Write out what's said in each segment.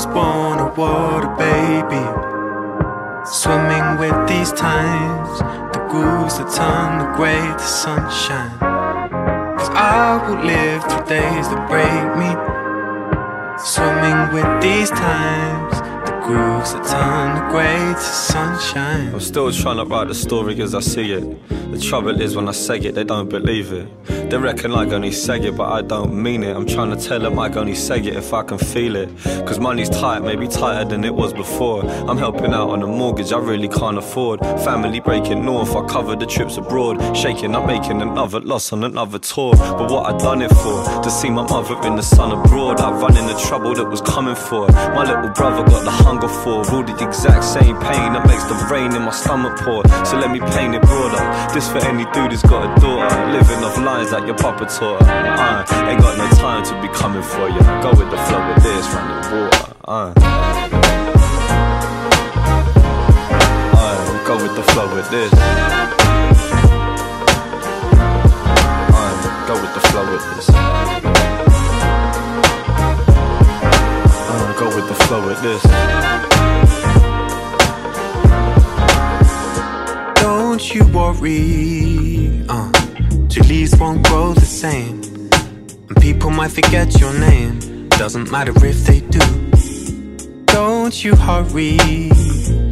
was born a water baby. Swimming with these times, the grooves that turn the grey to sunshine. Cause I will live through days that break me. Swimming with these times, the grooves that turn the grey to sunshine. I'm still trying to write the story as I see it. The trouble is when I say it, they don't believe it. They reckon I only say it, but I don't mean it. I'm trying to tell them I only say it if I can feel it. Cause money's tight, maybe tighter than it was before. I'm helping out on a mortgage I really can't afford. Family breaking north, I cover the trips abroad. Shaking, I'm making another loss on another tour. But what I done it for? To see my mother in the sun abroad. I run in the trouble that was coming for. My little brother got the hunger for. All the exact same pain that makes the rain in my stomach pour. So let me paint it broader. This for any dude who's got a daughter. Living off lines like your papa taught her. Uh, ain't got no time to be coming for you. Go with the flow with this, run the water. Uh. Uh, go with the flow with this. Uh, go with the flow with this. Uh, go with the flow with this. Don't you worry, uh, two leaves won't grow the same. And people might forget your name, doesn't matter if they do. Don't you hurry,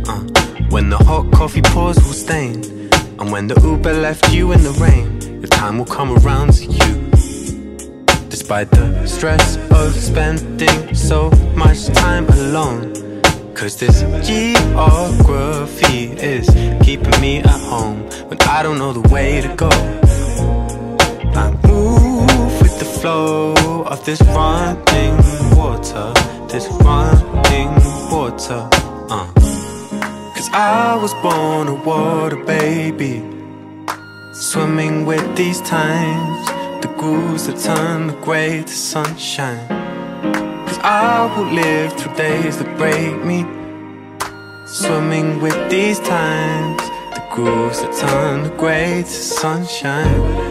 uh, when the hot coffee pours will stain. And when the Uber left you in the rain, your time will come around to you. Despite the stress of spending so much time alone. Cause this geography is keeping me at home when I don't know the way to go. I move with the flow of this running water, this running water. Uh. Cause I was born a water baby, swimming with these times, the grooves that turn the grey to sunshine. Cause I will live through days that break me. Swimming with these times, the grooves that turn the grey to sunshine.